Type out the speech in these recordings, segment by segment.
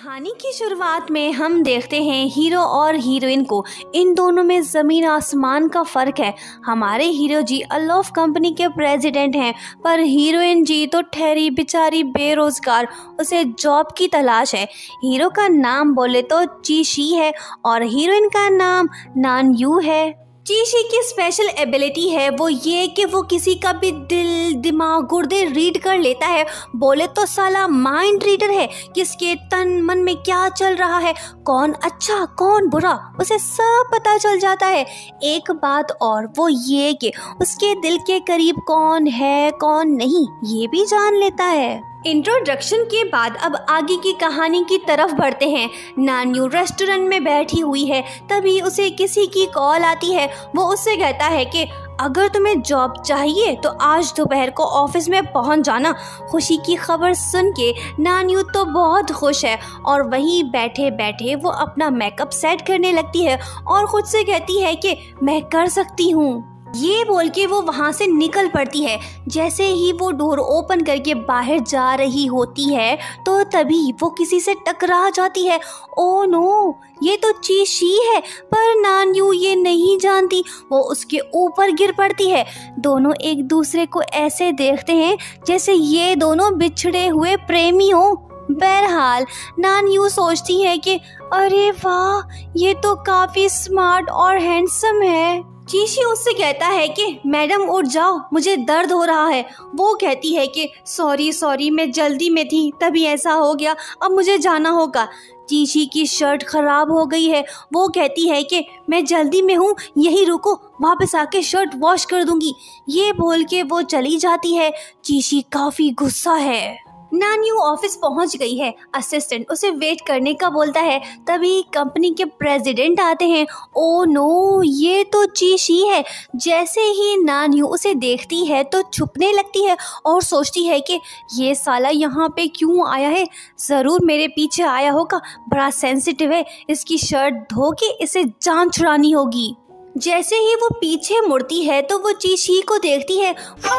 कहानी की शुरुआत में हम देखते हैं हीरो और हीरोइन को। इन दोनों में ज़मीन आसमान का फ़र्क है। हमारे हीरो जी अलोफ कंपनी के प्रेसिडेंट हैं, पर हीरोइन जी तो ठहरी बेचारी बेरोज़गार, उसे जॉब की तलाश है। हीरो का नाम बोले तो चीशी है और हीरोइन का नाम नान यू है। चीशी की स्पेशल एबिलिटी है वो ये कि वो किसी का भी दिल, दिमाग, गुर्दे रीड कर लेता है। बोले तो साला माइंड रीडर है। किसके तन, मन में क्या चल रहा है? कौन अच्छा कौन बुरा? उसे सब पता चल जाता है। एक बात और, वो ये कि उसके दिल के करीब कौन है, कौन नहीं, ये भी जान लेता है। इंट्रोडक्शन के बाद अब आगे की कहानी की तरफ़ बढ़ते हैं। नान्यू रेस्टोरेंट में बैठी हुई है, तभी उसे किसी की कॉल आती है। वो उससे कहता है कि, अगर तुम्हें जॉब चाहिए तो आज दोपहर को ऑफ़िस में पहुँच जाना। खुशी की खबर सुन के नान्यू तो बहुत खुश है और वहीं बैठे बैठे वो अपना मेकअप सेट करने लगती है और खुद से कहती है कि, मैं कर सकती हूँ। ये बोल के वो वहाँ से निकल पड़ती है। जैसे ही वो डोर ओपन करके बाहर जा रही होती है तो तभी वो किसी से टकरा जाती है। ओ नो, ये तो चीशी है, पर नानयू ये नहीं जानती। वो उसके ऊपर गिर पड़ती है। दोनों एक दूसरे को ऐसे देखते हैं, जैसे ये दोनों बिछड़े हुए प्रेमी हो। बहरहाल नान सोचती है कि, अरे वाह, ये तो काफ़ी स्मार्ट और हैंडसम है। चीशी उससे कहता है कि, मैडम, उठ जाओ, मुझे दर्द हो रहा है। वो कहती है कि, सॉरी सॉरी, मैं जल्दी में थी, तभी ऐसा हो गया, अब मुझे जाना होगा। चीशी की शर्ट खराब हो गई है। वो कहती है कि, मैं जल्दी में हूँ, यही रुको, वापस आके शर्ट वॉश कर दूँगी। ये बोल के वो चली जाती है। चीशी काफ़ी गुस्सा है। नान्यू ऑफ़िस पहुँच गई है। असिस्टेंट उसे वेट करने का बोलता है। तभी कंपनी के प्रेसिडेंट आते हैं। ओ नो ये तो चीशी है जैसे ही नानी उसे देखती है तो छुपने लगती है और सोचती है कि ये साला यहाँ पे क्यों आया है? ज़रूर मेरे पीछे आया होगा। बड़ा सेंसिटिव है। इसकी शर्ट धो के इसे जान छुड़ानी होगी। जैसे ही वो पीछे मुड़ती है तो वो चीशी को देखती है। वो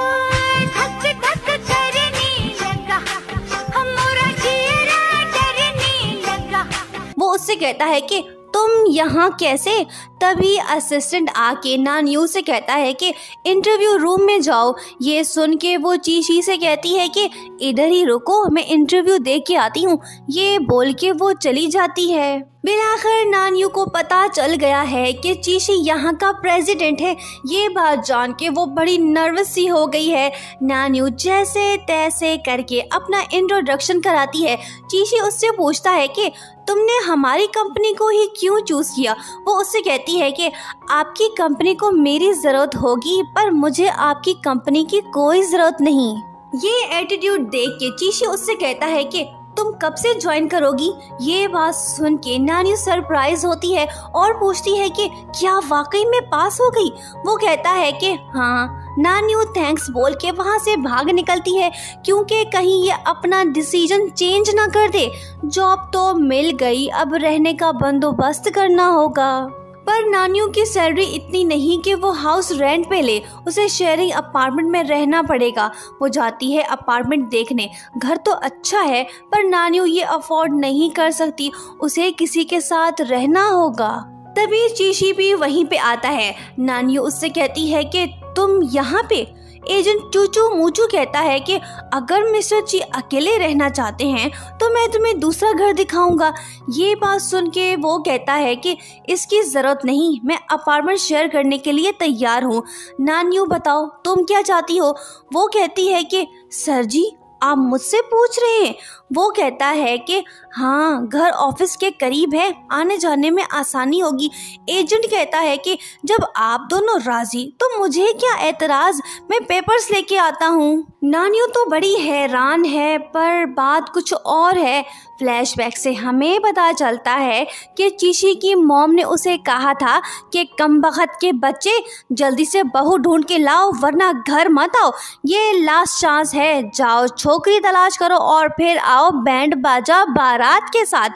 उससे कहता है कि तुम यहाँ कैसे? तभी असिस्टेंट आके नान्यू से कहता है कि इंटरव्यू रूम में जाओ। ये सुन के वो चीशी से कहती है कि, इधर ही रुको, मैं इंटरव्यू दे के आती हूँ। ये बोल के वो चली जाती है। बिलाखिर नानियो को पता चल गया है कि चीशी यहाँ का प्रेसिडेंट है। ये बात जान के वो बड़ी नर्वस सी हो गई है। नानियो जैसे तैसे करके अपना इंट्रोडक्शन कराती है। चीशी उससे पूछता है कि, तुमने हमारी कंपनी को ही क्यों चूज़ किया? वो उससे कहती है कि आपकी कंपनी को मेरी ज़रूरत होगी, पर मुझे आपकी कंपनी की कोई ज़रूरत नहीं। ये एटीट्यूड देख के चीशी उससे कहता है कि तुम कब से ज्वाइन करोगी? ये बात सुन के नानी सरप्राइज़ होती है और पूछती है कि क्या वाकई में पास हो गई? वो कहता है कि हाँ नान्यू थैंक्स बोल के वहाँ से भाग निकलती है, क्योंकि कहीं ये अपना डिसीज़न चेंज ना कर दे। जॉब तो मिल गई, अब रहने का बंदोबस्त करना होगा। पर नानियों की सैलरी इतनी नहीं कि वो हाउस रेंट पे ले, उसे शेयरिंग अपार्टमेंट में रहना पड़ेगा। वो जाती है अपार्टमेंट देखने। घर तो अच्छा है, पर नानियों ये अफोर्ड नहीं कर सकती। उसे किसी के साथ रहना होगा। तभी चीशी भी वहीं पे आता है। नानियों उससे कहती है कि, तुम यहाँ पे एजेंट चूचू मूचू कहता है कि अगर मिस्टर जी अकेले रहना चाहते हैं तो मैं तुम्हें दूसरा घर दिखाऊँगा। ये बात सुन के वो कहता है कि इसकी ज़रूरत नहीं, मैं अपार्टमेंट शेयर करने के लिए तैयार हूँ। नानियो बताओ, तुम क्या चाहती हो? वो कहती है कि, सर जी आप मुझसे पूछ रहे हैं? वो कहता है कि हाँ घर ऑफ़िस के करीब है, आने जाने में आसानी होगी। एजेंट कहता है कि, जब आप दोनों राज़ी तो मुझे क्या एतराज़ मैं पेपर्स लेके आता हूँ। नानियों तो बड़ी हैरान है, पर बात कुछ और है। फ्लैशबैक से हमें पता चलता है कि चीशी की मॉम ने उसे कहा था कि, कम के बच्चे, जल्दी से बहू ढूंढ के लाओ, वरना घर मत आओ। ये लास्ट चांस है, जाओ छोकरी तलाश करो और फिर आओ बैंड बाजा बारात के साथ।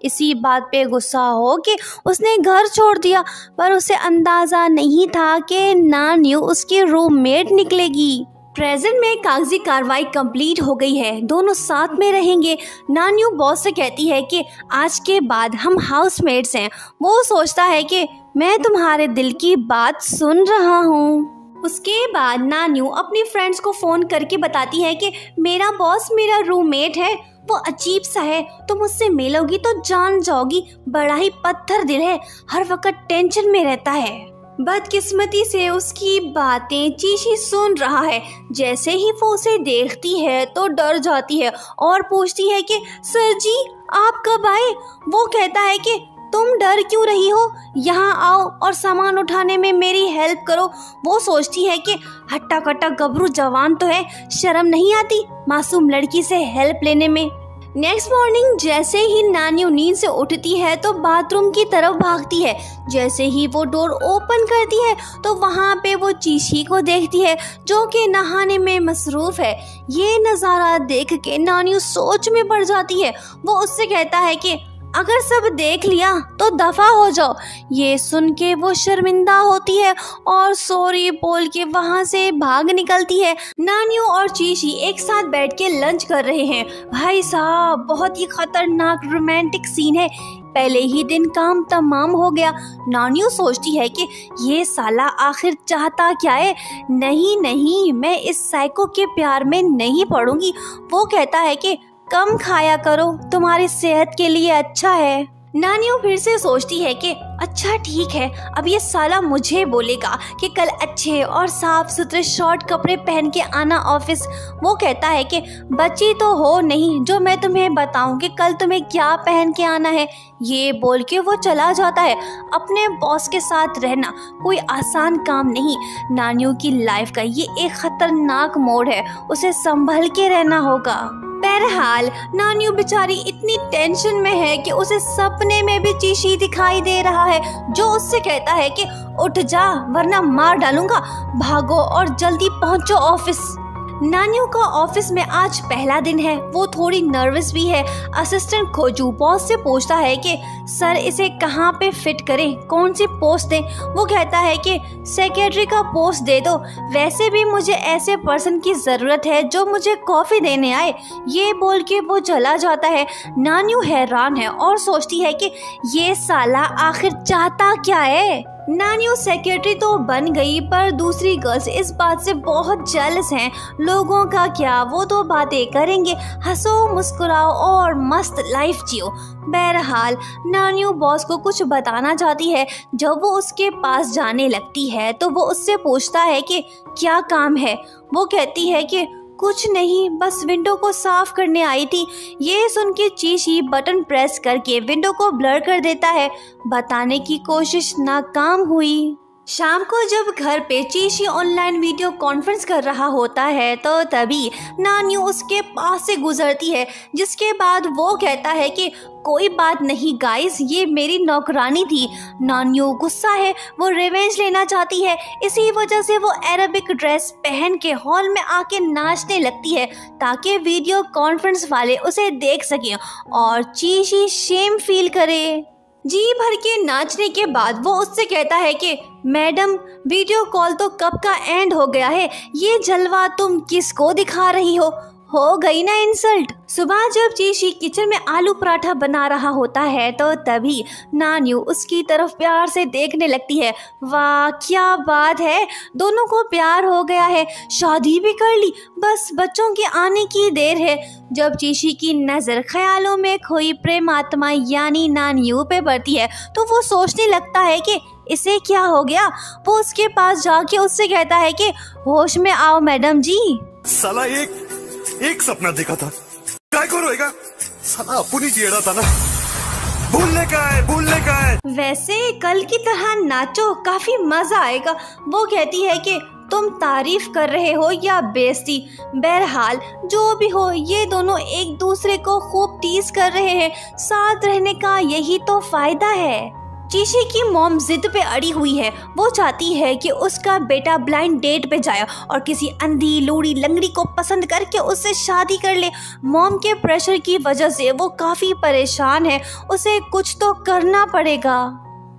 इसी बात पे गुस्सा हो कि उसने घर छोड़ दिया, पर उसे अंदाज़ा नहीं था कि नान्यू उसकी रूममेट निकलेगी। प्रेजेंट में कागज़ी कार्रवाई कंप्लीट हो गई है। दोनों साथ में रहेंगे। नानियो बॉस से कहती है कि आज के बाद हम हाउसमेट्स हैं। वो सोचता है कि मैं तुम्हारे दिल की बात सुन रहा हूँ। उसके बाद नान्यू अपनी फ्रेंड्स को फ़ोन करके बताती है कि मेरा बॉस मेरा रूममेट है, वो अजीब सा है तो मुझसे मिलोगी तो जान जाओगी, बड़ा ही पत्थर दिल है, हर वक्त टेंशन में रहता है। बदकिस्मती से उसकी बातें चीशी सुन रहा है, जैसे ही वो उसे देखती है तो डर जाती है और पूछती है कि, सर जी, आप कब आए? वो कहता है कि तुम डर क्यों रही हो? यहाँ आओ और सामान उठाने में मेरी हेल्प करो। वो सोचती है कि हट्टा कट्टा गबरू जवान तो है, शर्म नहीं आती मासूम लड़की से हेल्प लेने में। नेक्स्ट मॉर्निंग जैसे ही नानी नींद से उठती है तो बाथरूम की तरफ़ भागती है। जैसे ही वो डोर ओपन करती है तो वहाँ पे वो चीशी को देखती है, जो कि नहाने में मसरूफ है। ये नज़ारा देख के नानी सोच में पड़ जाती है। वो उससे कहता है कि अगर सब देख लिया तो दफ़ा हो जाओ। ये सुन के वो शर्मिंदा होती है और सॉरी बोल के वहाँ से भाग निकलती है। नानियों और चीशी एक साथ बैठ के लंच कर रहे हैं। भाई साहब, बहुत ही खतरनाक रोमांटिक सीन है। पहले ही दिन काम तमाम हो गया। नानियो सोचती है कि ये साला आखिर चाहता क्या है? नहीं नहीं, मैं इस साइको के प्यार में नहीं पड़ूँगी। वो कहता है कि कम खाया करो, तुम्हारी सेहत के लिए अच्छा है। नानियों फिर से सोचती है कि अच्छा ठीक है, अब ये साला मुझे बोलेगा कि कल अच्छे और साफ़ सुथरे शॉर्ट कपड़े पहन के आना ऑफ़िस। वो कहता है कि बच्ची तो हो नहीं, जो मैं तुम्हें बताऊँ कि कल तुम्हें क्या पहन के आना है, ये बोल के वो चला जाता है। अपने बॉस के साथ रहना कोई आसान काम नहीं। नानियों की लाइफ का ये एक खतरनाक मोड़ है, उसे संभल के रहना होगा। बहरहाल नानियो बेचारी इतनी टेंशन में है कि उसे सपने में भी चीशी दिखाई दे रहा है, जो उससे कहता है कि उठ जा, वरना मार डालूँगा। भागो और जल्दी पहुंचो ऑफ़िस। नानियों का ऑफ़िस में आज पहला दिन है। वो थोड़ी नर्वस भी है। असिस्टेंट खोजू बॉस से पूछता है कि, सर, इसे कहाँ पे फिट करें? कौन सी पोस्ट दें? वो कहता है कि, सेक्रेटरी का पोस्ट दे दो। वैसे भी मुझे ऐसे पर्सन की ज़रूरत है जो मुझे कॉफ़ी देने आए। ये बोल के वो चला जाता है। नानियो हैरान है और सोचती है कि, ये साला आखिर चाहता क्या है? नानियो सेक्रेटरी तो बन गई, पर दूसरी गर्ल्स इस बात से बहुत जेलस हैं। लोगों का क्या? वो तो बातें करेंगे। हंसो, मुस्कुराओ और मस्त लाइफ जियो। बहरहाल, नानियो बॉस को कुछ बताना चाहती है। जब वो उसके पास जाने लगती है तो वो उससे पूछता है कि क्या काम है? वो कहती है कि कुछ नहीं, बस विंडो को साफ़ करने आई थी। ये सुन के चीशी बटन प्रेस करके विंडो को ब्लर कर देता है। बताने की कोशिश नाकाम हुई। शाम को जब घर पे चीशी ऑनलाइन वीडियो कॉन्फ्रेंस कर रहा होता है तो तभी नान्यू उसके पास से गुजरती है, जिसके बाद वो कहता है कि, कोई बात नहीं गाइस ये मेरी नौकरानी थी। नान्यू गुस्सा है, वो रिवेंज लेना चाहती है। इसी वजह से वो अरबिक ड्रेस पहन के हॉल में आके नाचने लगती है, ताकि वीडियो कॉन्फ्रेंस वाले उसे देख सकें और चीशी शेम फील करे। जी भर के नाचने के बाद वो उससे कहता है कि, मैडम, वीडियो कॉल तो कब का एंड हो गया है? ये जलवा तुम किसको दिखा रही हो? हो गई ना इंसल्ट सुबह जब चीशी किचन में आलू पराठा बना रहा होता है तो तभी नान्यू उसकी तरफ़ प्यार से देखने लगती है। वाह, क्या बात है! दोनों को प्यार हो गया है। शादी भी कर ली, बस बच्चों के आने की देर है। जब चीशी की नज़र ख्यालों में खोई प्रेमात्मा यानी नानियो पे पड़ती है तो वो सोचने लगता है कि इसे क्या हो गया? वो उसके पास जाके उससे कहता है कि, होश में आओ मैडम जी। साला एक एक सपना देखा था। काय को रोएगा साला अपनी चेड़ा था ना। भूलने का है, भूलने का है। वैसे कल की तरह नाचो, काफ़ी मज़ा आएगा। वो कहती है कि तुम तारीफ़ कर रहे हो या बेइज्जती? बहरहाल, जो भी हो, ये दोनों एक दूसरे को खूब टीज कर रहे हैं। साथ रहने का यही तो फ़ायदा है। चीशी की मॉम जिद पे अड़ी हुई है, वो चाहती है कि उसका बेटा ब्लाइंड डेट पे जाए और किसी अंधी लूड़ी लंगड़ी को पसंद करके उससे शादी कर ले। मॉम के प्रेशर की वजह से वो काफ़ी परेशान है। उसे कुछ तो करना पड़ेगा।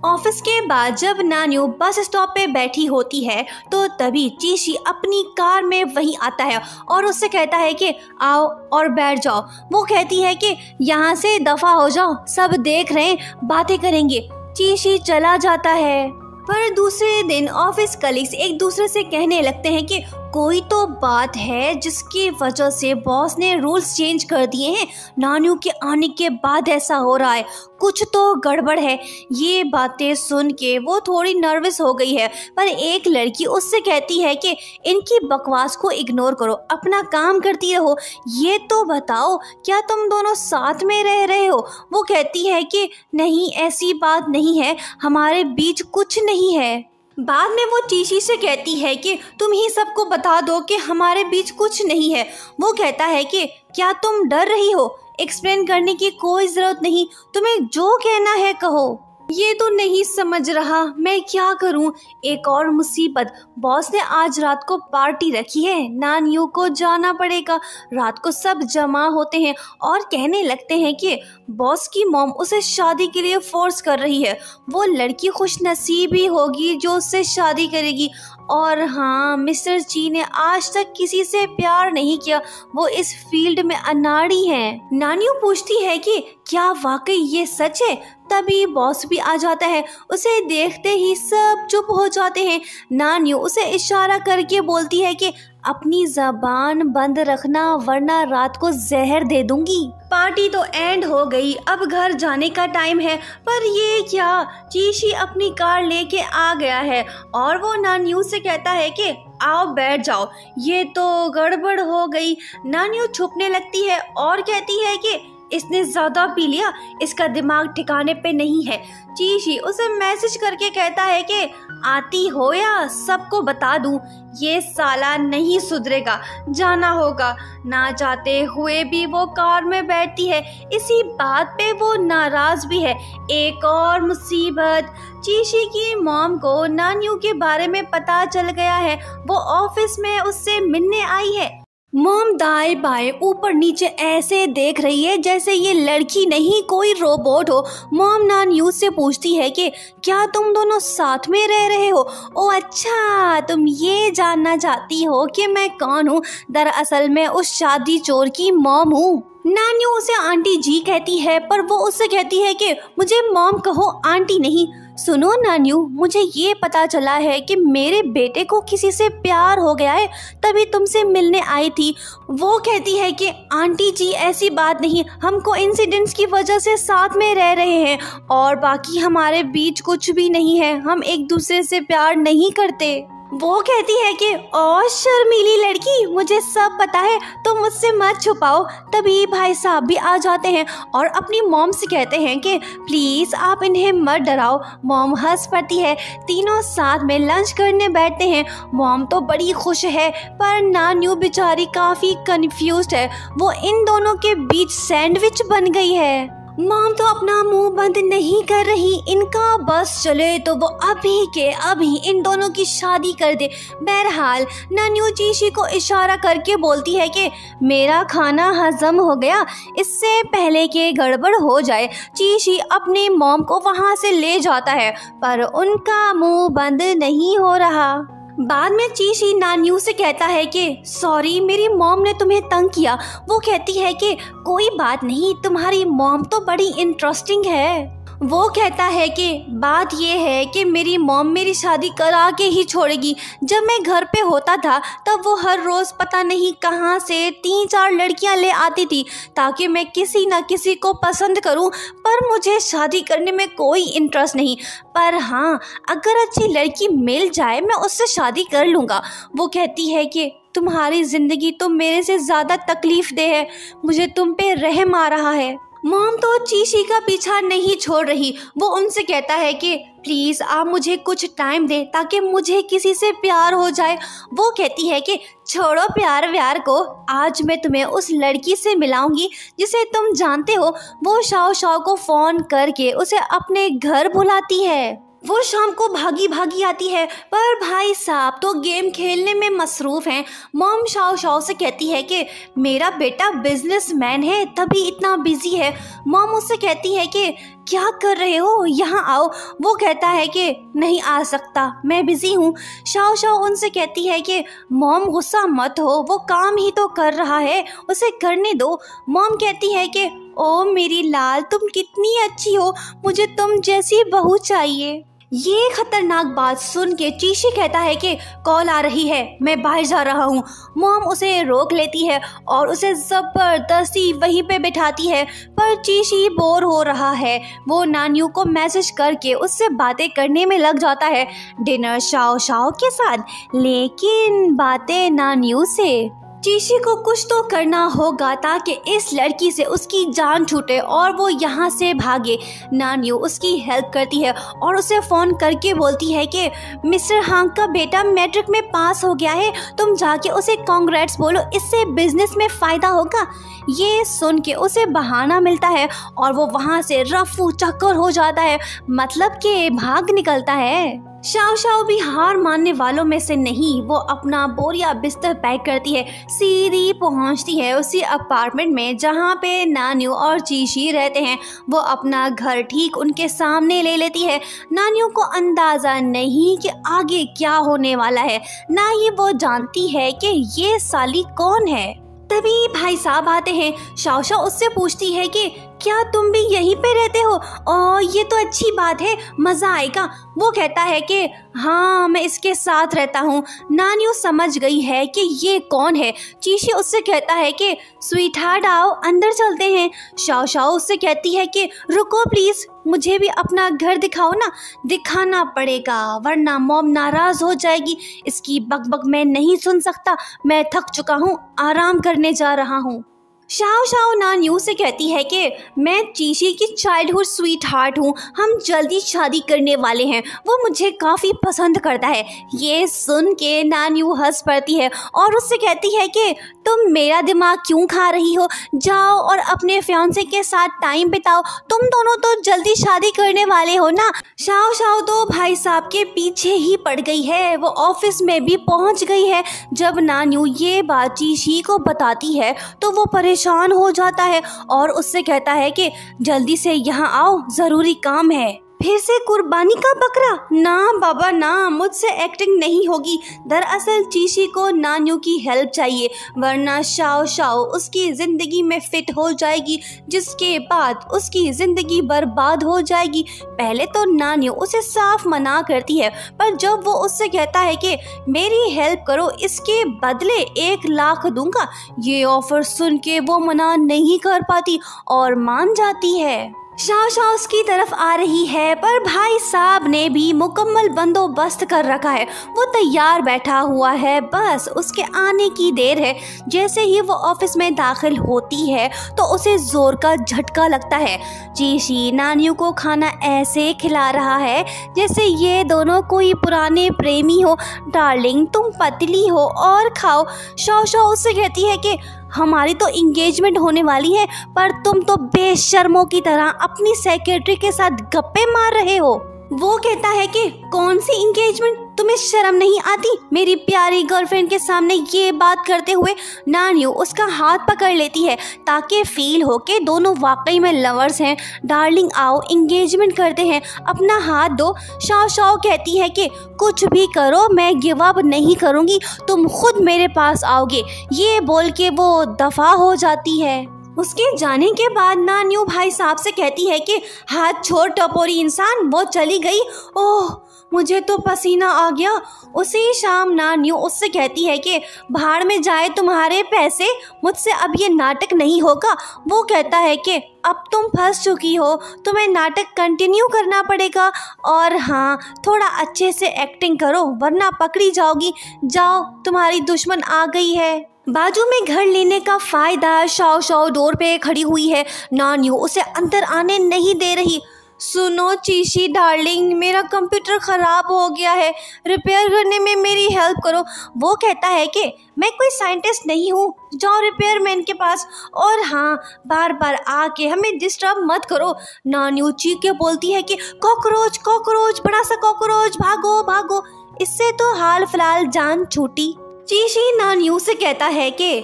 ऑफ़िस के बाद जब नान्यू बस स्टॉप पे बैठी होती है तो तभी चीशी अपनी कार में वहीं आता है और उससे कहता है कि, आओ और बैठ जाओ। वो कहती है कि, यहाँ से दफ़ा हो जाओ, सब देख रहे हैं, बातें करेंगे। चीशी चला जाता है। पर दूसरे दिन ऑफ़िस कलीग्स एक दूसरे से कहने लगते हैं कि कोई तो बात है जिसकी वजह से बॉस ने रूल्स चेंज कर दिए हैं। नानू के आने के बाद ऐसा हो रहा है। कुछ तो गड़बड़ है। ये बातें सुन के वो थोड़ी नर्वस हो गई है। पर एक लड़की उससे कहती है कि इनकी बकवास को इग्नोर करो, अपना काम करती रहो। ये तो बताओ, क्या तुम दोनों साथ में रह रहे हो? वो कहती है कि नहीं, ऐसी बात नहीं है। हमारे बीच कुछ नहीं है। बाद में वो टीशी से कहती है कि तुम ही सबको बता दो कि हमारे बीच कुछ नहीं है। वो कहता है कि, क्या तुम डर रही हो? एक्सप्लेन करने की कोई ज़रूरत नहीं। तुम्हें जो कहना है कहो। ये तो नहीं समझ रहा, मैं क्या करूँ? एक और मुसीबत। बॉस ने आज रात को पार्टी रखी है, नानियों को जाना पड़ेगा। रात को सब जमा होते हैं और कहने लगते हैं कि बॉस की मॉम उसे शादी के लिए फोर्स कर रही है। वो लड़की खुश नसीब ही होगी जो उससे शादी करेगी। और हाँ मिस्टर जी ने आज तक किसी से प्यार नहीं किया। वो इस फ़ील्ड में अनाड़ी हैं। नानियों पूछती है कि क्या वाकई ये सच है? तभी बॉस भी आ जाता है। उसे देखते ही सब चुप हो जाते हैं। नानियो उसे इशारा करके बोलती है कि अपनी जबान बंद रखना, वरना रात को जहर दे दूँगी। पार्टी तो एंड हो गई। अब घर जाने का टाइम है। पर ये क्या? चीशी अपनी कार लेके आ गया है। और वो नानियू से कहता है कि, आओ, बैठ जाओ। ये तो गड़बड़ हो गई। नानियू छुपने लगती है और कहती है कि इसने ज़्यादा पी लिया, इसका दिमाग ठिकाने पे नहीं है। चीशी उसे मैसेज करके कहता है कि, आती हो या सबको बता दूँ, ये साला नहीं सुधरेगा, जाना होगा। ना जाते हुए भी वो कार में बैठती है, इसी बात पे वो नाराज़ भी है। एक और मुसीबत, चीशी की मॉम को नानियों के बारे में पता चल गया है, वो ऑफ़िस में उससे मिलने आई है। मोम दाएँ बाएँ ऊपर नीचे ऐसे देख रही है जैसे ये लड़की नहीं, कोई रोबोट हो। मोम नान यूज़ से पूछती है कि, क्या तुम दोनों साथ में रह रहे हो? ओ अच्छा तुम ये जानना चाहती हो कि मैं कौन हूँ? दरअसल मैं उस शादी चोर की मोम हूँ। नानियो उसे आंटी जी कहती है, पर वो उससे कहती है कि, मुझे मॉम कहो, आंटी नहीं। सुनो नान्यू, मुझे ये पता चला है कि मेरे बेटे को किसी से प्यार हो गया है, तभी तुमसे मिलने आई थी। वो कहती है कि, आंटी जी, ऐसी बात नहीं, हमको इंसिडेंट्स की वजह से साथ में रह रहे हैं, और बाकी हमारे बीच कुछ भी नहीं है, हम एक दूसरे से प्यार नहीं करते। वो कहती है कि ओ शर्मीली लड़की, मुझे सब पता है तो मुझसे मत छुपाओ। तभी भाई साहब भी आ जाते हैं और अपनी मॉम से कहते हैं कि, प्लीज़, आप इन्हें मत डराओ। मॉम हंस पड़ती है। तीनों साथ में लंच करने बैठते हैं। मॉम तो बड़ी खुश है, पर नान्यू बेचारी काफ़ी कंफ्यूज है। वो इन दोनों के बीच सैंडविच बन गई है। मॉम तो अपना मुँह बंद नहीं कर रही, इनका बस चले तो वो अभी के अभी इन दोनों की शादी कर दे। बहरहाल, नान्यू चीशी को इशारा करके बोलती है कि मेरा खाना हजम हो गया, इससे पहले के गड़बड़ हो जाए चीशी अपने मॉम को वहाँ से ले जाता है, पर उनका मुँह बंद नहीं हो रहा। बाद में चीशी नान्यू से कहता है कि सॉरी मेरी मॉम ने तुम्हें तंग किया। वो कहती है कि, कोई बात नहीं, तुम्हारी मॉम तो बड़ी इंटरेस्टिंग है। वो कहता है कि, बात यह है कि मेरी मॉम मेरी शादी करा के ही छोड़ेगी। जब मैं घर पे होता था, तब वो हर रोज़ पता नहीं कहाँ से तीन चार लड़कियाँ ले आती थी, ताकि मैं किसी न किसी को पसंद करूँ, पर मुझे शादी करने में कोई इंटरेस्ट नहीं। पर हाँ अगर अच्छी लड़की मिल जाए, मैं उससे शादी कर लूँगा। वो कहती है कि, तुम्हारी ज़िंदगी तो मेरे से ज़्यादा तकलीफ़ दे है। मुझे तुम पे रहम आ रहा है। मॉम तो चीशी का पीछा नहीं छोड़ रही। वो उनसे कहता है कि, प्लीज़, आप मुझे कुछ टाइम दें ताकि मुझे किसी से प्यार हो जाए। वो कहती है कि, छोड़ो प्यार व्यार को, आज मैं तुम्हें उस लड़की से मिलाऊँगी जिसे तुम जानते हो। वो शाओ शाओ को फ़ोन करके उसे अपने घर बुलाती है। वो शाम को भागी भागी आती है, पर भाई साहब तो गेम खेलने में मसरूफ़ हैं। मॉम शाओ शाओ से कहती है कि, मेरा बेटा बिजनेसमैन है, तभी इतना बिज़ी है। मॉम उससे कहती है कि, क्या कर रहे हो? यहाँ आओ। वो कहता है कि, नहीं आ सकता, मैं बिज़ी हूँ। शाओ शाओ उनसे कहती है कि, मॉम गुस्सा मत हो, वो काम ही तो कर रहा है, उसे करने दो। मॉम कहती है कि, ओ मेरी लाल, तुम कितनी अच्छी हो, मुझे तुम जैसी बहू चाहिए। ये खतरनाक बात सुन के चीशी कहता है कि कॉल आ रही है, मैं बाहर जा रहा हूँ। मोम उसे रोक लेती है और उसे ज़बरदस्ती वहीं पे बिठाती है, पर चीशी बोर हो रहा है। वो नानियों को मैसेज करके उससे बातें करने में लग जाता है। डिनर शाओ शाओ के साथ, लेकिन बातें नानियों से। चीशी को कुछ तो करना होगा ताकि इस लड़की से उसकी जान छूटे और वो यहाँ से भागे। नानियो उसकी हेल्प करती है और उसे फ़ोन करके बोलती है कि, मिस्टर हांग का बेटा मैट्रिक में पास हो गया है, तुम जाके उसे कॉन्ग्रेट्स बोलो, इससे बिज़नेस में फ़ायदा होगा? ये सुन के उसे बहाना मिलता है और वो वहाँ से रफू चक्कर हो जाता है। मतलब कि भाग निकलता है। शाओ शाओ भी हार मानने वालों में से नहीं, वो अपना बोरिया बिस्तर पैक करती है, सीधी पहुँचती है उसी अपार्टमेंट में जहाँ पे नानियो और चीशी रहते हैं। वो अपना घर ठीक उनके सामने ले लेती है। नानियों को अंदाज़ा नहीं कि आगे क्या होने वाला है। ना ही वो जानती है कि ये साली कौन है। तभी भाई साहब आते हैं। शाओ शाओ उससे पूछती है कि क्या तुम भी यहीं पे रहते हो? और ये तो अच्छी बात है, मज़ा आएगा। वो कहता है कि हाँ मैं इसके साथ रहता हूँ। नानियो समझ गई है कि ये कौन है। चीशी उससे कहता है कि स्वीट हार्ट आओ, अंदर चलते हैं। शाओ शाओ उससे कहती है कि, रुको, प्लीज़, मुझे भी अपना घर दिखाओ ना। दिखाना पड़ेगा, वरना मोम नाराज़ हो जाएगी। इसकी बकबक मैं नहीं सुन सकता। मैं थक चुका हूँ, आराम करने जा रहा हूँ। शाओ शाओ नान यू से कहती है कि, मैं चीशी की चाइल्डहुड स्वीट हार्ट हूँ। हम जल्दी शादी करने वाले हैं। वो मुझे काफ़ी पसंद करता है। ये सुन के नान यू हंस पड़ती है और उससे कहती है कि, तुम मेरा दिमाग क्यों खा रही हो? जाओ और अपने फ्योंसे के साथ टाइम बिताओ। तुम दोनों तो जल्दी शादी करने वाले हो ना? शाओ शाओ तो भाई साहब के पीछे ही पड़ गई है। वो ऑफ़िस में भी पहुँच गई है। जब नानू ये बात चीशी को बताती है तो वो परेशान परेशान हो जाता है और उससे कहता है कि जल्दी से यहाँ आओ, ज़रूरी काम है। फिर से कुर्बानी का बकरा? ना बाबा, ना, मुझसे एक्टिंग नहीं होगी। दरअसल चीशी को नानियों की हेल्प चाहिए, वरना शाओ शाओ उसकी ज़िंदगी में फिट हो जाएगी, जिसके बाद उसकी ज़िंदगी बर्बाद हो जाएगी। पहले तो नानियों उसे साफ़ मना करती है, पर जब वो उससे कहता है कि, मेरी हेल्प करो, इसके बदले एक लाख दूँगा, ये ऑफ़र सुन के वो मना नहीं कर पाती और मान जाती है। शाह शाह उसकी तरफ़ आ रही है, पर भाई साहब ने भी मुकम्मल बंदोबस्त कर रखा है। वो तैयार बैठा हुआ है, बस उसके आने की देर है। जैसे ही वो ऑफ़िस में दाखिल होती है तो उसे ज़ोर का झटका लगता है। चीशी नानियों को खाना ऐसे खिला रहा है जैसे ये दोनों कोई पुराने प्रेमी हो। डार्लिंग, तुम पतली हो और खाओ। शौ शौ उससे कहती है कि हमारी तो इंगेजमेंट होने वाली है, पर तुम तो बेशर्मों की तरह अपनी सेक्रेटरी के साथ गप्पे मार रहे हो। वो कहता है कि कौन सी इंगेजमेंट तुम्हें शर्म नहीं आती? मेरी प्यारी गर्लफ्रेंड के सामने ये बात करते हुए नानियो उसका हाथ पकड़ लेती है, ताकि फील हो के दोनों वाकई में लवर्स हैं। डार्लिंग आओ इंगेजमेंट करते हैं। अपना हाथ दो। शाओ शाओ कहती है कि, कुछ भी करो, मैं गिव अप नहीं करूँगी। तुम खुद मेरे पास आओगे। ये बोल के वो दफ़ा हो जाती है। उसके जाने के बाद नान्यू भाई साहब से कहती है कि, हाथ छोड़, टपोरी इंसान, वो चली गई। ओह! मुझे तो पसीना आ गया। उसी शाम नान्यू उससे कहती है कि, भाड़ में जाए तुम्हारे पैसे, मुझसे अब ये नाटक नहीं होगा। वो कहता है कि, अब तुम फंस चुकी हो, तुम्हें नाटक कंटिन्यू करना पड़ेगा। और हाँ थोड़ा अच्छे से एक्टिंग करो, वरना पकड़ी जाओगी। जाओ, तुम्हारी दुश्मन आ गई है। बाजू में घर लेने का फ़ायदा शाओ शाओ डोर पे खड़ी हुई है। नान्यू उसे अंदर आने नहीं दे रही। सुनो चीशी डार्लिंग, मेरा कंप्यूटर ख़राब हो गया है। रिपेयर करने में मेरी हेल्प करो। वो कहता है कि, मैं कोई साइंटिस्ट नहीं हूँ, जाओ रिपेयरमैन के पास। और हाँ बार बार आके हमें डिस्टर्ब मत करो। नानी चीख के बोलती है कि, कॉकरोच कॉकरोच, बड़ा सा कॉकरोच, भागो भागो। इससे तो हाल फ़िलहाल जान छूटी। चीशी नान्यू से कहता है कि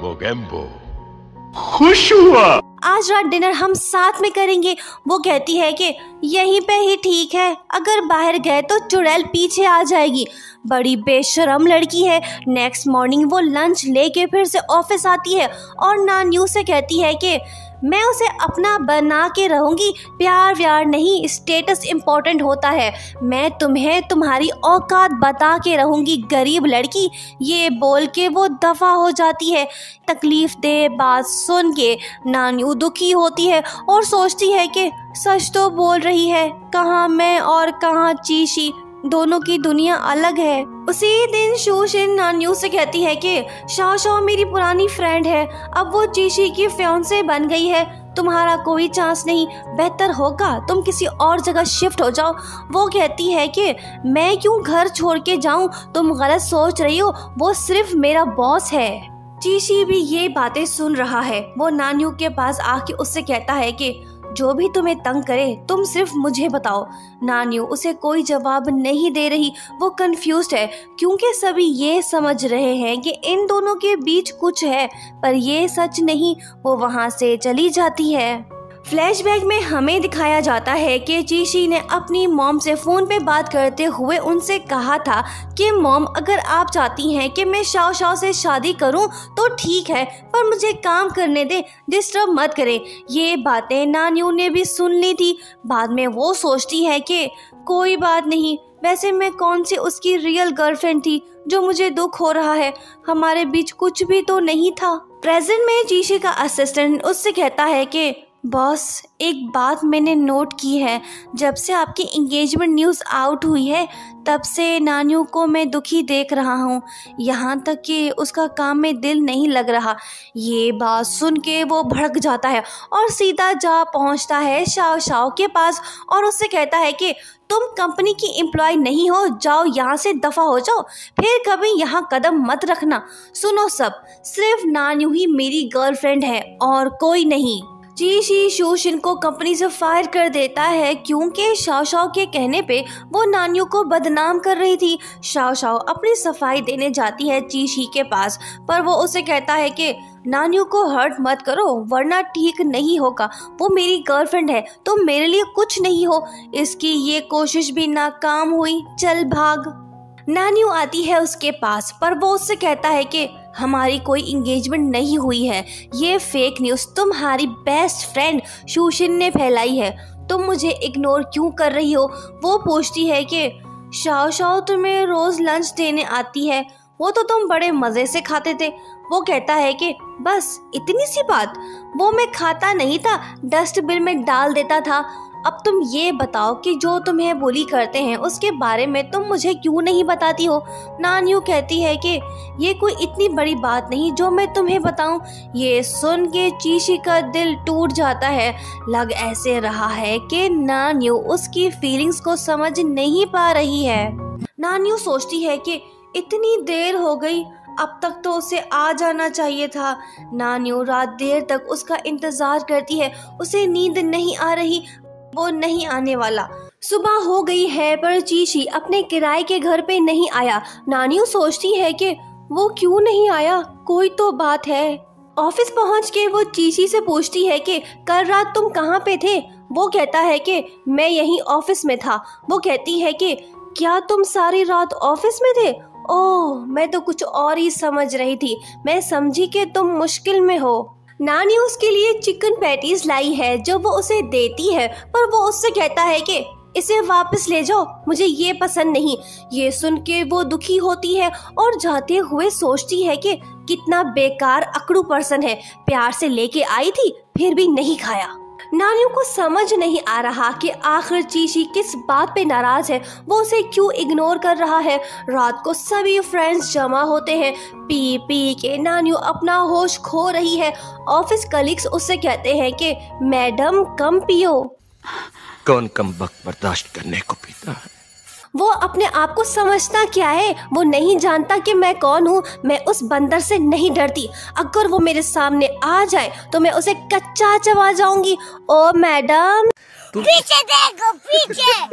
मोगेम्बो खुश हुआ। आज रात डिनर हम साथ में करेंगे। वो कहती है कि यहीं पे ही ठीक है। अगर बाहर गए तो चुड़ैल पीछे आ जाएगी। बड़ी बेशरम लड़की है। नेक्स्ट मॉर्निंग वो लंच लेके फिर से ऑफ़िस आती है और नान्यू से कहती है कि मैं उसे अपना बना के रहूँगी। प्यार व्यार नहीं स्टेटस इम्पोर्टेंट होता है। मैं तुम्हें तुम्हारी औकात बता के रहूँगी, गरीब लड़की। ये बोल के वो दफ़ा हो जाती है। तकलीफ़ दे बात सुन के नानू दुखी होती है और सोचती है कि सच तो बोल रही है, कहाँ मैं और कहाँ चीशी। दोनों की दुनिया अलग है। उसी दिन शोशिन नान्यू से कहती है कि, शाओ शाओ, मेरी पुरानी फ्रेंड है। अब वो चीशी की फ्योंसे बन गई है। तुम्हारा कोई चांस नहीं। बेहतर होगा। तुम किसी और जगह शिफ्ट हो जाओ। वो कहती है कि, मैं क्यों घर छोड़ के जाऊँ? तुम गलत सोच रही हो। वो सिर्फ़ मेरा बॉस है। चीशी भी ये बातें सुन रहा है। वो नान्यू के पास आके उससे कहता है कि जो भी तुम्हें तंग करे, तुम सिर्फ़ मुझे बताओ। नानियो, उसे कोई जवाब नहीं दे रही। वो कंफ्यूज है, क्योंकि सभी ये समझ रहे हैं कि इन दोनों के बीच कुछ है, पर ये सच नहीं, वो वहाँ से चली जाती है। फ्लैशबैक में हमें दिखाया जाता है कि चीशी ने अपनी मॉम से फ़ोन पे बात करते हुए उनसे कहा था कि, मॉम, अगर आप चाहती हैं कि मैं शाओ शाओ से शादी करूँ तो ठीक है, पर मुझे काम करने दे डिस्टर्ब मत करें। ये बातें नानियों ने भी सुन ली थी। बाद में वो सोचती है कि, कोई बात नहीं, वैसे मैं कौन सी उसकी रियल गर्लफ्रेंड थी जो मुझे दुख हो रहा है? हमारे बीच कुछ भी तो नहीं था। प्रेजेंट में चीशी का असिस्टेंट उससे कहता है कि बॉस, एक बात मैंने नोट की है। जब से आपकी इंगेजमेंट न्यूज़ आउट हुई है, तब से नानियों को मैं दुखी देख रहा हूँ। यहाँ तक कि उसका काम में दिल नहीं लग रहा। ये बात सुन के वो भड़क जाता है और सीधा जा पहुँचता है शाओ शाओ के पास और उससे कहता है कि, तुम कंपनी की एम्प्लॉय नहीं हो, जाओ यहाँ से दफ़ा हो जाओ। फिर कभी यहाँ कदम मत रखना। सुनो सब, सिर्फ़ नानियों ही मेरी गर्लफ्रेंड है और कोई नहीं। जी शी शोशिन को कंपनी से फायर कर देता है क्योंकि शाओ शाओ के कहने पे वो नानियों को बदनाम कर रही थी। शाओ शाओ अपनी सफ़ाई देने जाती है चीशी के पास, पर वो उसे कहता है कि, नानियों को हर्ट मत करो, वरना ठीक नहीं होगा। वो मेरी गर्लफ्रेंड है तो मेरे लिए कुछ नहीं हो। इसकी ये कोशिश भी नाकाम हुई। चल भाग। नानियो आती है उसके पास, पर वो उससे कहता है कि हमारी कोई इंगेजमेंट नहीं हुई है। ये फेक न्यूज़ तुम्हारी बेस्ट फ्रेंड शूशिन ने फैलाई है। तुम मुझे इग्नोर क्यों कर रही हो? वो पूछती है कि, शाओ शाओ, तुम्हें रोज़ लंच देने आती है। वो तो तुम बड़े मज़े से खाते थे। वो कहता है कि, बस, इतनी सी बात? वो मैं खाता नहीं था। डस्टबिन में डाल देता था। अब तुम ये बताओ कि जो तुम्हें बोली करते हैं, उसके बारे में तुम मुझे क्यों नहीं बताती हो? नान कहती है कि ये कोई इतनी बड़ी बात नहीं जो मैं तुम्हें बताऊँ। ये सुन के चीशी का दिल टूट जाता है। लग ऐसे रहा है कि नान उसकी फीलिंग्स को समझ नहीं पा रही है। नान सोचती है कि इतनी देर हो गई, अब तक तो उसे आ जाना चाहिए था। नानियो रात देर तक उसका इंतज़ार करती है। उसे नींद नहीं आ रही वो नहीं आने वाला। सुबह हो गई है, पर चीशी अपने किराए के घर पे नहीं आया। नानियो सोचती है कि वो क्यों नहीं आया? कोई तो बात है। ऑफ़िस पहुँच के वो चीशी से पूछती है कि, कल रात तुम कहाँ पे थे? वो कहता है कि, मैं यहीं ऑफ़िस में था। वो कहती है कि, क्या तुम सारी रात ऑफ़िस में थे? ओह, मैं तो कुछ और ही समझ रही थी। मैं समझी कि तुम मुश्किल में हो। नानी उसके लिए चिकन पैटीज लाई है, जो वो उसे देती है, पर वो उससे कहता है कि, इसे वापस ले जाओ, मुझे ये पसंद नहीं। ये सुन के वो दुखी होती है और जाते हुए सोचती है कि कितना बेकार अकड़ू पर्सन है। प्यार से लेके आई थी, फिर भी नहीं खाया। नानियों को समझ नहीं आ रहा कि आखिर चीची किस बात पे नाराज़ है। वो उसे क्यों इग्नोर कर रहा है? रात को सभी फ्रेंड्स जमा होते हैं। पी पी के नानियों अपना होश खो रही है। ऑफ़िस कलीग्स उससे कहते हैं कि, मैडम, कम पियो। कौन कम वक्त बर्दाश्त करने को पीता है? वो अपने आप को समझता क्या है? वो नहीं जानता कि मैं कौन हूँ। मैं उस बंदर से नहीं डरती। अगर वो मेरे सामने आ जाए तो मैं उसे कच्चा चबा जाऊँगी। ओ मैडम। पीछे देखो पीछे।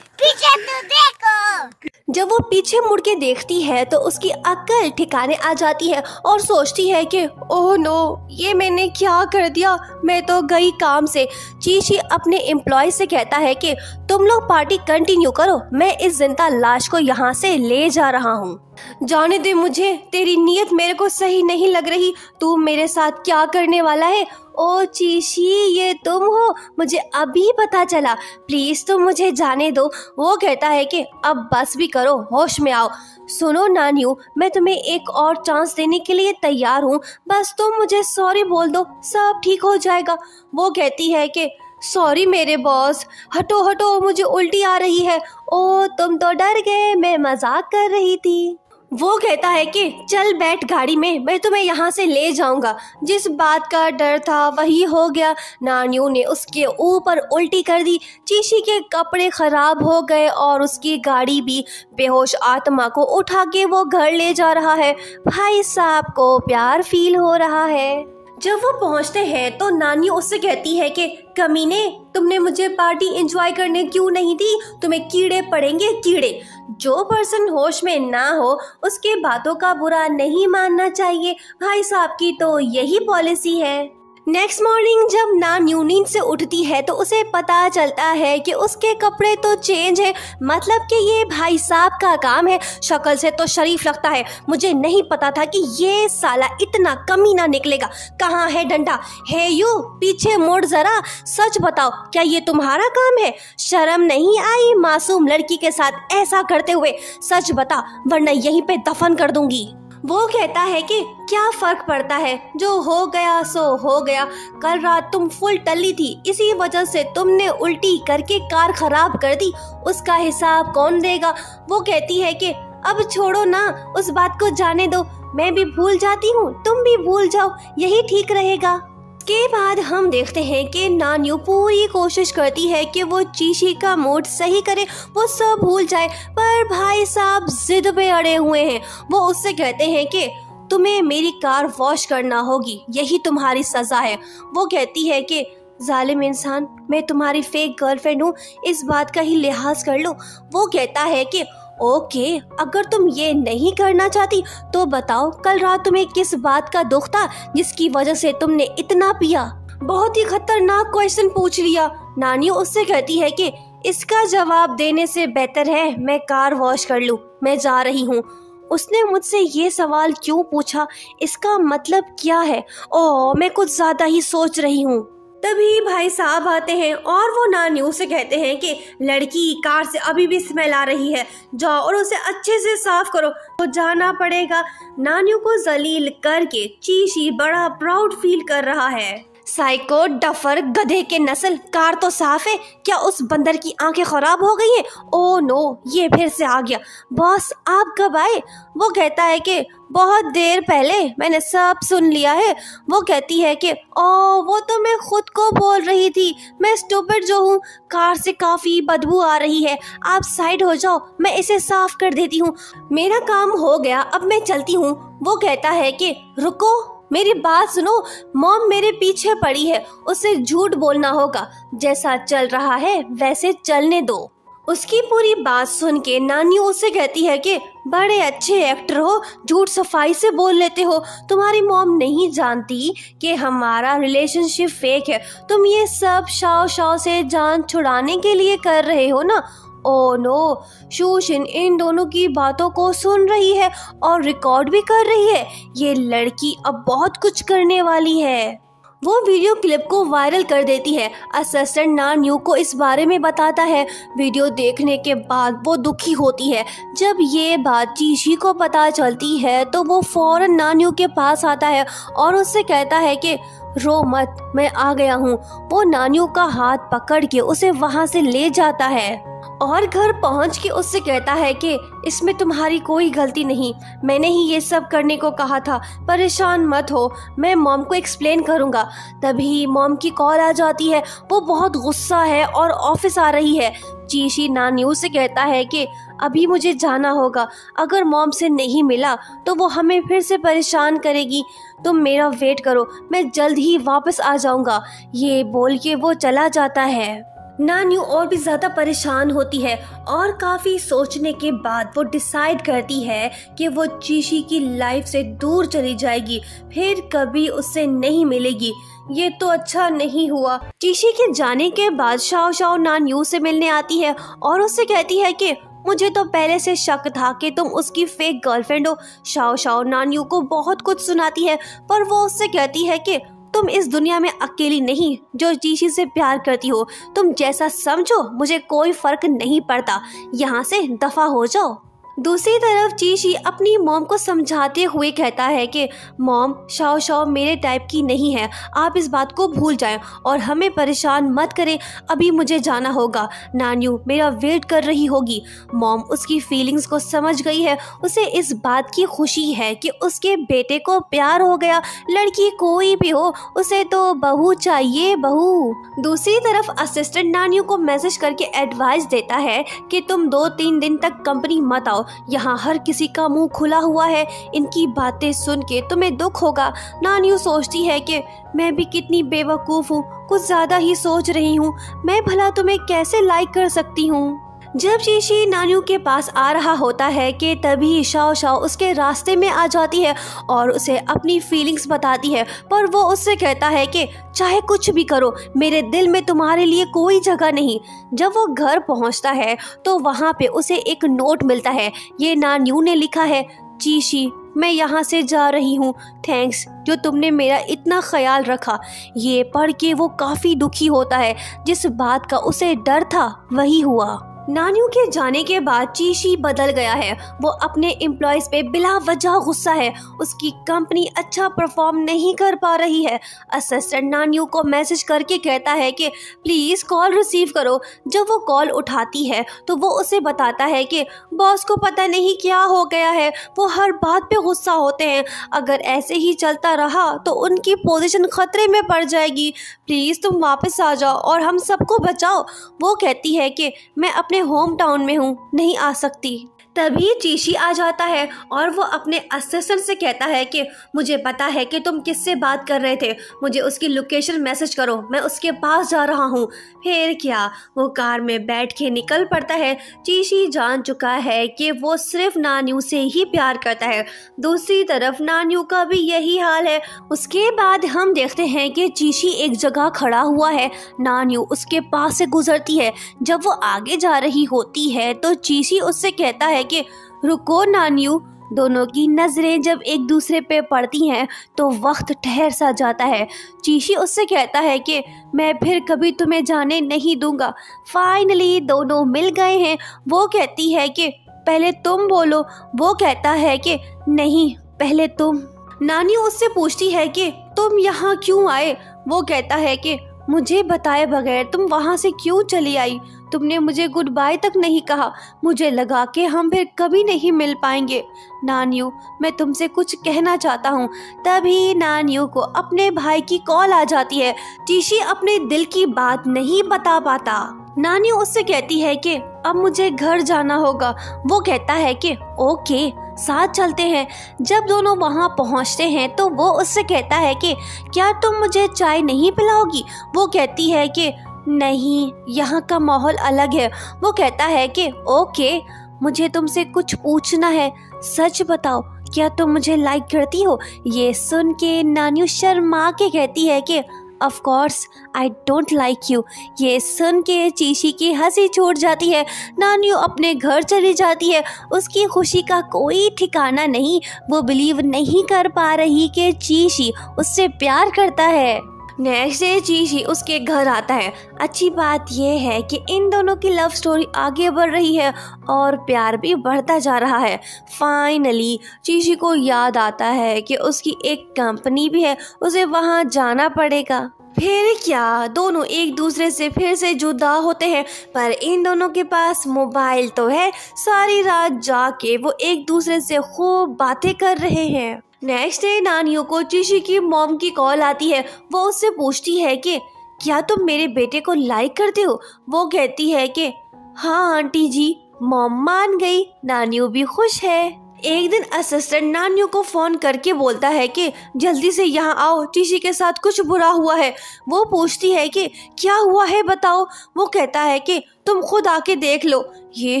पीछे तू देखो। जब वो पीछे मुड़ के देखती है तो उसकी अक्ल ठिकाने आ जाती है और सोचती है कि, ओह नो, ये मैंने क्या कर दिया? मैं तो गई काम से। चीची अपने एम्प्लॉय से कहता है कि, तुम लोग पार्टी कंटिन्यू करो, मैं इस ज़िंदा लाश को यहाँ से ले जा रहा हूँ। जाने दे मुझे, तेरी नीयत मेरे को सही नहीं लग रही। तू मेरे साथ क्या करने वाला है? ओ चीशी, ये तुम हो? मुझे अभी पता चला। प्लीज़ तुम मुझे जाने दो। वो कहता है कि अब बस भी करो, होश में आओ। सुनो नानियो, मैं तुम्हें एक और चांस देने के लिए तैयार हूँ। बस तुम मुझे सॉरी बोल दो, सब ठीक हो जाएगा। वो कहती है कि सॉरी मेरे बॉस हटो हटो मुझे उल्टी आ रही है। ओ, तुम तो डर गए, मैं मज़ाक कर रही थी। वो कहता है कि, चल बैठ गाड़ी में, मैं तुम्हें यहाँ से ले जाऊँगा। जिस बात का डर था, वही हो गया। नानियों ने उसके ऊपर उल्टी कर दी। चीशी के कपड़े खराब हो गए और उसकी गाड़ी भी बेहोश आत्मा को उठा के वो घर ले जा रहा है। भाई साहब को प्यार फील हो रहा है। जब वो पहुँचते हैं तो नानी उससे कहती है कि, कमीने, तुमने मुझे पार्टी एंजॉय करने क्यों नहीं दी? तुम्हें कीड़े पड़ेंगे, कीड़े। जो पर्सन होश में ना हो, उसके बातों का बुरा नहीं मानना चाहिए। भाई साहब की तो यही पॉलिसी है। नेक्स्ट मॉर्निंग जब ना न्यू नींद से उठती है तो उसे पता चलता है कि उसके कपड़े तो चेंज है। मतलब कि ये भाई साहब का काम है। शक्ल से तो शरीफ लगता है। मुझे नहीं पता था कि ये साला इतना कमी ना निकलेगा। कहाँ है डंडा? है यू, पीछे मोड़ जरा। सच बताओ, क्या ये तुम्हारा काम है? शर्म नहीं आई मासूम लड़की के साथ ऐसा करते हुए। सच बता, वरना यहीं पे दफन कर दूँगी। वो कहता है कि क्या फ़र्क पड़ता है? जो हो गया, सो हो गया। कल रात तुम फुल टली थी। इसी वजह से तुमने उल्टी करके कार खराब कर दी। उसका हिसाब कौन देगा? वो कहती है कि, अब छोड़ो ना, उस बात को जाने दो। मैं भी भूल जाती हूँ। तुम भी भूल जाओ। यही ठीक रहेगा। के बाद हम देखते हैं कि नानियो पूरी कोशिश करती है कि वो चीशी का मूड सही करे, वो सब भूल जाए, पर भाई साहब जिद पे अड़े हुए हैं। वो उससे कहते हैं कि, तुम्हें मेरी कार वॉश करना होगी, यही तुम्हारी सजा है। वो कहती है कि, जालिम इंसान, मैं तुम्हारी फेक गर्लफ्रेंड हूँ, इस बात का ही लिहाज कर लो। वो कहता है कि ओके, अगर तुम ये नहीं करना चाहती तो बताओ कल रात तुम्हें किस बात का दुख था जिसकी वजह से तुमने इतना पिया? बहुत ही खतरनाक क्वेश्चन पूछ लिया। नानी उससे कहती है कि, इसका जवाब देने से बेहतर है, मैं कार वॉश कर लूँ, मैं जा रही हूँ। उसने मुझसे ये सवाल क्यों पूछा? इसका मतलब क्या है? ओ मैं कुछ ज़्यादा ही सोच रही हूँ। तभी भाई साहब आते हैं और वो नानी उसे कहते हैं कि लड़की कार से अभी भी स्मेल आ रही है। जाओ और उसे अच्छे से साफ़ करो। तो जाना पड़ेगा। नानियों को जलील करके चीशी बड़ा प्राउड फील कर रहा है। साइको डफर गधे के नस्ल, कार तो साफ़ है। क्या उस बंदर की आँखें खराब हो गई हैं? ओ नो, ये फिर से आ गया। बॉस, आप कब आए? वो कहता है कि बहुत देर पहले मैंने सब सुन लिया है। वो कहती है कि ओ वो तो मैं खुद को बोल रही थी। मैं स्टूपिड जो हूँ, कार से काफ़ी बदबू आ रही है। आप साइड हो जाओ, मैं इसे साफ़ कर देती हूँ। मेरा काम हो गया, अब मैं चलती हूँ। वो कहता है कि रुको। मेरी बात सुनो, मॉम मेरे पीछे पड़ी है, उसे झूठ बोलना होगा। जैसा चल रहा है, वैसे चलने दो। उसकी पूरी बात सुन के नानी उससे कहती है कि, बड़े अच्छे एक्टर हो, झूठ सफ़ाई से बोल लेते हो। तुम्हारी मॉम नहीं जानती कि हमारा रिलेशनशिप फेक है। तुम ये सब शाव शाव से जान छुड़ाने के लिए कर रहे हो ना? ओ नो शूशिन इन दोनों की बातों को सुन रही है और रिकॉर्ड भी कर रही है। ये लड़की अब बहुत कुछ करने वाली है। वो वीडियो क्लिप को वायरल कर देती है। असिस्टेंट ना न्यू को इस बारे में बताता है। वीडियो देखने के बाद वो दुखी होती है। जब ये बात चीशी को पता चलती है तो वो फ़ौरन नान यू के पास आता है और उससे कहता है कि रो मत, मैं आ गया हूँ। वो नानियों का हाथ पकड़ के उसे वहाँ से ले जाता है और घर पहुँच के उससे कहता है कि, इसमें तुम्हारी कोई गलती नहीं। मैंने ही ये सब करने को कहा था। परेशान मत हो। मैं मॉम को एक्सप्लेन करूँगा। तभी मॉम की कॉल आ जाती है। वो बहुत गुस्सा है और ऑफ़िस आ रही है। चीशी नान्यू से कहता है कि अभी मुझे जाना होगा। अगर मॉम से नहीं मिला तो वो हमें फिर से परेशान करेगी। तुम मेरा वेट करो, मैं जल्द ही वापस आ जाऊँगा। ये बोल के वो चला जाता है। नान्यू और भी ज़्यादा परेशान होती है और काफ़ी सोचने के बाद वो डिसाइड करती है कि वो चीशी की लाइफ से दूर चली जाएगी, फिर कभी उससे नहीं मिलेगी। ये तो अच्छा नहीं हुआ। चीशी के जाने के बाद शाओ शाओ नान्यू से मिलने आती है और उससे कहती है कि, मुझे तो पहले से शक था कि तुम उसकी फेक गर्लफ्रेंड हो। शाओ शाओ नान्यू को बहुत कुछ सुनाती है, पर वो उससे कहती है कि, तुम इस दुनिया में अकेली नहीं जो चीशी से प्यार करती हो। तुम जैसा समझो, मुझे कोई फ़र्क नहीं पड़ता। यहाँ से दफ़ा हो जाओ। दूसरी तरफ़ चीशी अपनी मॉम को समझाते हुए कहता है कि, मॉम, शाओ शाओ, मेरे टाइप की नहीं है। आप इस बात को भूल जाएँ और हमें परेशान मत करें। अभी मुझे जाना होगा। नान्यू, मेरा वेट कर रही होगी। मॉम, उसकी फीलिंग्स को समझ गई है। उसे इस बात की खुशी है कि उसके बेटे को प्यार हो गया। लड़की कोई भी हो, उसे तो बहू चाहिए, बहू। दूसरी तरफ़ असिस्टेंट नानियों को मैसेज करके एडवाइस देता है कि, तुम दो तीन दिन तक कंपनी मत आओ। यहाँ हर किसी का मुँह खुला हुआ है। इनकी बातें सुन के तुम्हें दुख होगा। नानियो सोचती है कि मैं भी कितनी बेवकूफ़ हूँ, कुछ ज़्यादा ही सोच रही हूँ। मैं भला तुम्हें कैसे लाइक कर सकती हूँ? जब शीशी नानियों के पास आ रहा होता है कि तभी शाओ शाओ उसके रास्ते में आ जाती है और उसे अपनी फीलिंग्स बताती है, पर वो उससे कहता है कि, चाहे कुछ भी करो, मेरे दिल में तुम्हारे लिए कोई जगह नहीं। जब वो घर पहुँचता है तो वहाँ पे उसे एक नोट मिलता है। ये नान्यू ने लिखा है चीशी मैं यहाँ से जा रही हूँ। थैंक्स जो तुमने मेरा इतना ख्याल रखा। ये पढ़ के वो काफ़ी दुखी होता है। जिस बात का उसे डर था, वही हुआ। नानियों के जाने के बाद चीशी बदल गया है। वो अपने एम्प्लॉयज़ पे बिला वजह गुस्सा है। उसकी कंपनी अच्छा परफॉर्म नहीं कर पा रही है। असिस्टेंट नानियों को मैसेज करके कहता है कि प्लीज़ कॉल रिसीव करो। जब वो कॉल उठाती है तो वो उसे बताता है कि, बॉस को पता नहीं क्या हो गया है। वो हर बात पे गुस्सा होते हैं। अगर ऐसे ही चलता रहा तो उनकी पोजीशन खतरे में पड़ जाएगी। प्लीज़ तुम वापस आ जाओ और हम सबको बचाओ। वो कहती है कि, मैं अपने होम टाउन में हूँ नहीं आ सकती। तभी चीशी आ जाता है और वो अपने असिस्टेंट से कहता है कि, मुझे पता है कि तुम किससे बात कर रहे थे। मुझे उसकी लोकेशन मैसेज करो। मैं उसके पास जा रहा हूँ। फिर क्या? वो कार में बैठ के निकल पड़ता है। चीशी जान चुका है कि वो सिर्फ़ नान्यू से ही प्यार करता है। दूसरी तरफ़ नान्यू का भी यही हाल है। उसके बाद हम देखते हैं कि चीशी एक जगह खड़ा हुआ है। नान्यू उसके पास से गुजरती है। जब वो आगे जा रही होती है तो चीशी उससे कहता है कि, रुको नानियो, दोनों की नज़रें जब एक दूसरे पे पड़ती हैं तो वक्त ठहर सा जाता है। चीशी उससे कहता है कि, मैं फिर कभी तुम्हें जाने नहीं दूँगा। फाइनली दोनों मिल गए हैं। वो कहती है कि, पहले तुम बोलो। वो कहता है कि, नहीं, पहले तुम। नानी उससे पूछती है कि, तुम यहाँ क्यों आए? वो कहता है कि, मुझे बताए बगैर तुम वहाँ से क्यों चली आई? तुमने मुझे गुड बाय तक नहीं कहा। मुझे लगा कि हम फिर कभी नहीं मिल पाएँगे। नानियो, मैं तुमसे कुछ कहना चाहता हूँ। तभी नानियो को अपने भाई की कॉल आ जाती है। टीशी अपने दिल की बात नहीं बता पाता। नानी उससे कहती है कि अब मुझे घर जाना होगा। वो कहता है कि ओके, साथ चलते हैं। जब दोनों वहाँ पहुँचते हैं तो वो उससे कहता है कि, क्या तुम मुझे चाय नहीं पिलाओगी? वो कहती है कि नहीं, यहाँ का माहौल अलग है। वो कहता है कि, ओके, मुझे तुमसे कुछ पूछना है। सच बताओ, क्या तुम मुझे लाइक करती हो? ये सुन के नानी शर्मा के कहती है कि of course I don't like you ये सुन के चीशी की हँसी छूट जाती है। नानियो अपने घर चली जाती है। उसकी खुशी का कोई ठिकाना नहीं। वो बिलीव नहीं कर पा रही कि चीशी उससे प्यार करता है। नेक्स्ट डे चीशी उसके घर आता है। अच्छी बात यह है कि इन दोनों की लव स्टोरी आगे बढ़ रही है और प्यार भी बढ़ता जा रहा है। फाइनली चीशी को याद आता है कि उसकी एक कंपनी भी है, उसे वहाँ जाना पड़ेगा। फिर क्या, दोनों एक दूसरे से फिर से जुदा होते हैं, पर इन दोनों के पास मोबाइल तो है। सारी रात जाके वो एक दूसरे से खूब बातें कर रहे हैं। नेक्स्ट डे नानियों को चीशी की मॉम की कॉल आती है। वो उससे पूछती है कि, क्या तुम मेरे बेटे को लाइक करते हो? वो कहती है कि हाँ आंटी जी, मॉम मान गई। नानियो भी खुश है। एक दिन असिस्टेंट नानियों को फ़ोन करके बोलता है कि, जल्दी से यहाँ आओ टीशी के साथ कुछ बुरा हुआ है। वो पूछती है कि, क्या हुआ है बताओ? वो कहता है कि, तुम खुद आके देख लो। ये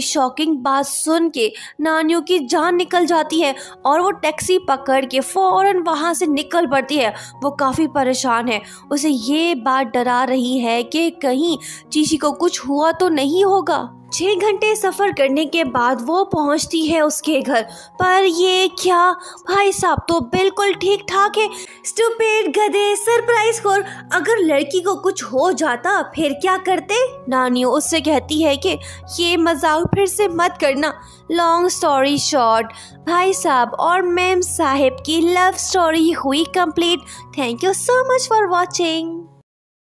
शॉकिंग बात सुन के नानियों की जान निकल जाती है और वो टैक्सी पकड़ के फ़ौरन वहाँ से निकल पड़ती है। वो काफ़ी परेशान है। उसे ये बात डरा रही है कि कहीं चीशी को कुछ हुआ तो नहीं होगा। छह घंटे सफ़र करने के बाद वो पहुँचती है उसके घर। पर ये क्या? भाई साहब तो बिल्कुल ठीक ठाक है। स्टूपिड, गधे, सरप्राइज़ खोर, अगर लड़की को कुछ हो जाता, फिर क्या करते? नानियों उससे कहती है कि, ये मज़ाक फिर से मत करना। लॉन्ग स्टोरी शॉर्ट भाई साहब और मैम साहिब की लव स्टोरी हुई complete thank you so much for watching